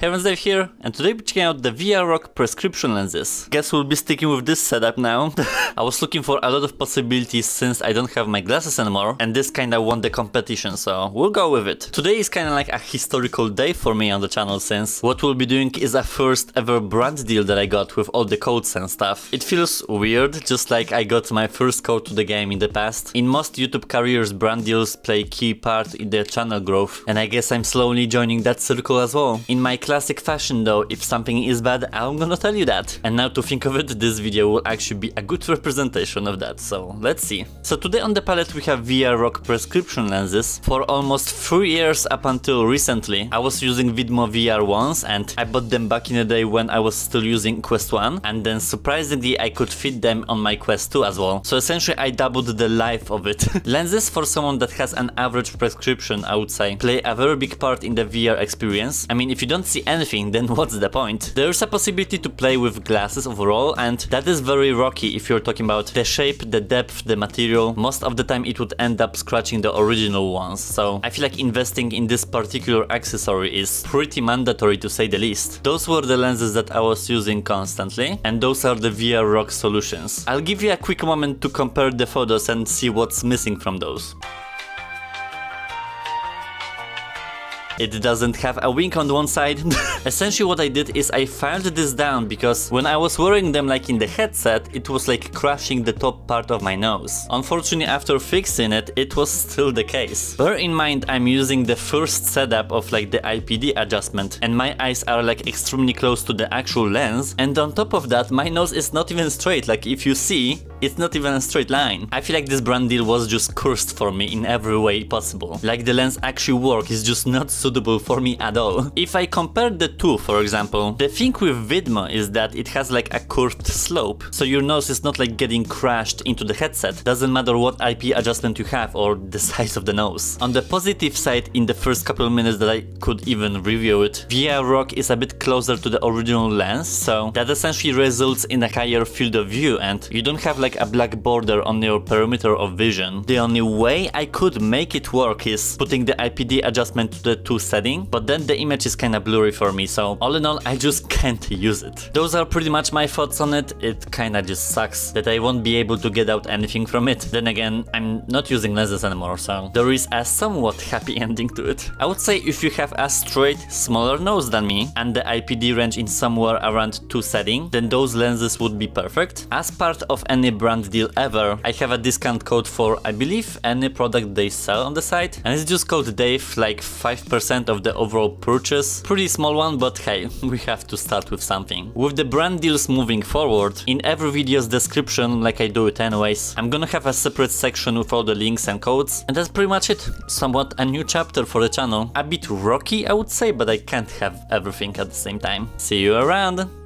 Heavens Dave here, and today we're checking out the VR Rock prescription lenses. Guess we'll be sticking with this setup now. I was looking for a lot of possibilities since I don't have my glasses anymore, and this kinda won the competition, so we'll go with it. Today is kinda like a historical day for me on the channel since what we'll be doing is a first ever brand deal that I got with all the codes and stuff. It feels weird, just like I got my first code to the game in the past. In most YouTube careers, brand deals play key part in their channel growth, and I guess I'm slowly joining that circle as well. In my classic fashion though, if something is bad, I'm gonna tell you that. And now to think of it, this video will actually be a good representation of that, so let's see. So today on the palette we have VR Rock prescription lenses. For almost 3 years up until recently, I was using WIDMOvr ones and I bought them back in the day when I was still using Quest 1 and then surprisingly I could fit them on my Quest 2 as well. So essentially I doubled the life of it. lenses for someone that has an average prescription I would say play a very big part in the VR experience. I mean if you don't see see anything, then what's the point? There's a possibility to play with glasses overall, and that is very rocky if you're talking about the shape, the depth, the material. Most of the time it would end up scratching the original ones, so I feel like investing in this particular accessory is pretty mandatory to say the least. Those were the lenses that I was using constantly, and those are the VR Rock solutions. I'll give you a quick moment to compare the photos and see what's missing from those. It doesn't have a wing on one side. Essentially what I did is I filed this down because when I was wearing them like in the headset, it was like crushing the top part of my nose. Unfortunately after fixing it, it was still the case. Bear in mind I'm using the first setup of like the IPD adjustment and my eyes are like extremely close to the actual lens and on top of that my nose is not even straight like if you see it's not even a straight line. I feel like this brand deal was just cursed for me in every way possible. Like the lens actually work is just not suitable for me at all. If I compare the two, for example, the thing with WIDMO is that it has like a curved slope, so your nose is not like getting crashed into the headset. Doesn't matter what IP adjustment you have or the size of the nose. On the positive side, in the first couple of minutes that I could even review it, VR Rock is a bit closer to the original lens, so that essentially results in a higher field of view and you don't have like a black border on your perimeter of vision. The only way I could make it work is putting the IPD adjustment to the 2 setting, but then the image is kinda blurry for me, so all in all I just can't use it. Those are pretty much my thoughts on it, it kinda just sucks that I won't be able to get out anything from it. Then again, I'm not using lenses anymore, so there is a somewhat happy ending to it. I would say if you have a straight, smaller nose than me, and the IPD range in somewhere around 2 setting, then those lenses would be perfect. As part of any brand deal ever. I have a discount code for, I believe, any product they sell on the site. And it's just called Dave, like 5% of the overall purchase. Pretty small one, but hey, we have to start with something. With the brand deals moving forward, in every video's description, like I do it anyways, I'm gonna have a separate section with all the links and codes. And that's pretty much it. Somewhat a new chapter for the channel. A bit rocky, I would say, but I can't have everything at the same time. See you around!